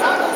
Yes.